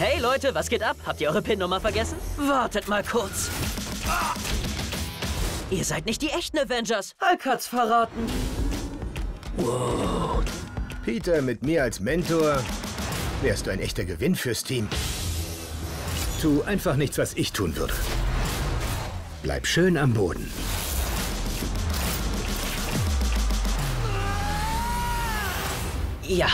Hey Leute, was geht ab? Habt ihr eure PIN-Nummer vergessen? Wartet mal kurz. Ihr seid nicht die echten Avengers. Hulk hat's verraten. Peter, mit mir als Mentor wärst du ein echter Gewinn fürs Team. Tu einfach nichts, was ich tun würde. Bleib schön am Boden. Ja.